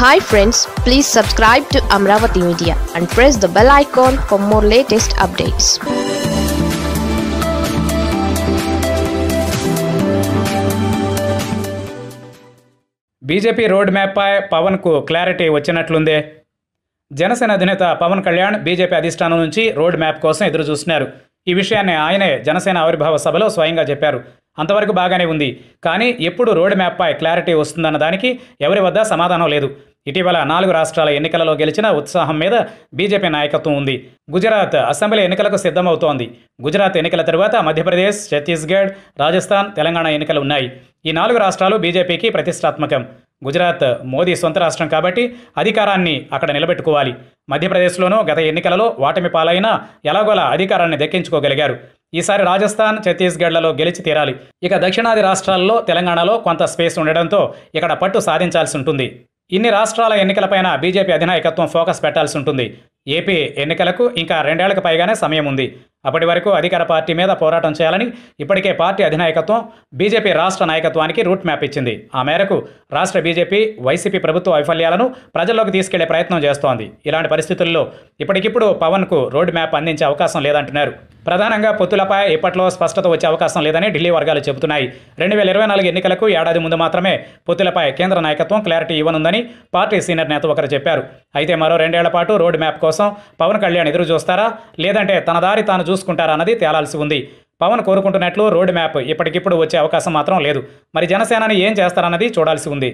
Hi friends please subscribe to Amaravati media and press the bell icon for more latest updates BJP road మ్యాప్పై పవన్కు clarity వచ్చినట్లుందే. జనసేన అధినేత Pawan Kalyan BJP అధిష్టానం నుంచి road map కోసం ఎదురు చూస్తున్నారు. ఈ విషయాన్ని ఆయనే జనసేన ఆవిర్భావ సభలో స్వయంగా చెప్పారు. అంతవరకు బాగానే ఉంది. కానీ ఎప్పుడు రోడ్ మ్యాప్పై క్లారిటీ వస్తుందన్న దానికి ఎవరి వద్ద సమాధానం లేదు. ఇటీవల నాలుగు రాష్ట్రాల ఎన్నికలలో గెలిచిన ఉత్సాహం మీద బీజేపీ నాయకత్వం ఉంది. గుజరాత్ అసెంబ్లీ ఎన్నికలకు సిద్ధమవుతోంది. గుజరాత్ ఎన్నికల తరువాత మధ్యప్రదేశ్ ఛత్తీస్గఢ్ రాజస్థాన్ తెలంగాణ ఎన్నికలు ఉన్నాయి. ఈ నాలుగు రాష్ట్రాలు బీజేపీకి ప్రతిష్టాత్మకం. గుజరాత్ మోదీ సొంత రాష్ట్రం కాబట్టి అధికారాన్ని అక్కడ నిలబెట్టుకోవాలి. మధ్యప్రదేశ్లోనూ గత ఎన్నికలలో వాటమి పాలైన ఎలాగోలా అధికారాన్ని దక్కించుకోగలిగారు. ఈసారి రాజస్థాన్ ఛత్తీస్గఢ్లలో గెలిచి తీరాలి. ఇక దక్షిణాది రాష్ట్రాల్లో తెలంగాణలో కొంత స్పేస్ ఉండడంతో ఇక్కడ పట్టు సాధించాల్సి ఉంటుంది. ఇన్ని రాష్ట్రాల ఎన్నికలపైన బీజేపీ అధినాయకత్వం ఫోకస్ పెట్టాల్సి ఉంటుంది. ఏపీ ఎన్నికలకు ఇంకా రెండేళ్ళకు పైగానే సమయం ఉంది. అప్పటి వరకు అధికార పార్టీ మీద పోరాటం చేయాలని ఇప్పటికే పార్టీ అధినాయకత్వం బీజేపీ రాష్ట్ర నాయకత్వానికి రూట్ మ్యాప్ ఇచ్చింది. ఆ మేరకు రాష్ట్ర బీజేపీ వైసీపీ ప్రభుత్వ వైఫల్యాలను ప్రజల్లోకి తీసుకెళ్ళే ప్రయత్నం చేస్తోంది. ఇలాంటి పరిస్థితుల్లో ఇప్పటికిప్పుడు పవన్కు రోడ్ మ్యాప్ అందించే అవకాశం లేదంటున్నారు. ప్రధానంగా పొత్తులపై ఇప్పట్లో స్పష్టత వచ్చే అవకాశం లేదని ఢిల్లీ వర్గాలు చెబుతున్నాయి. రెండు వేల ఇరవై నాలుగు ఎన్నికలకు ఏడాది ముందు మాత్రమే పొత్తులపై కేంద్ర నాయకత్వం క్లారిటీ ఇవ్వనుందని పార్టీ సీనియర్ నేత ఒకరు చెప్పారు. అయితే మరో రెండేళ్ళ పాటు రోడ్ మ్యాప్ కోసం పవన్ కళ్యాణ్ ఎదురు చూస్తారా? లేదంటే తన దారి తాను చూసుకుంటారా అన్నది తేలాల్సి ఉంది. పవన్ కోరుకుంటున్నట్లు రోడ్ మ్యాప్ ఇప్పటికిప్పుడు వచ్చే అవకాశం మాత్రం లేదు. మరి జనసేనని ఏం చేస్తారన్నది చూడాల్సి ఉంది.